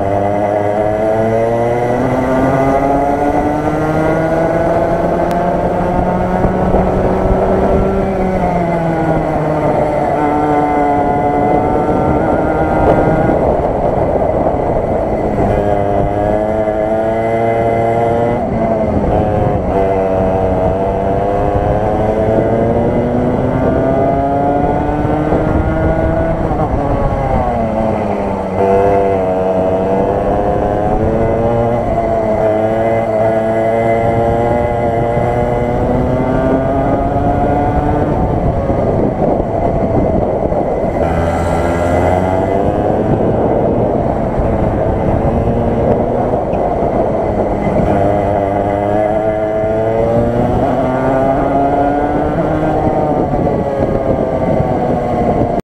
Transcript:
Uh...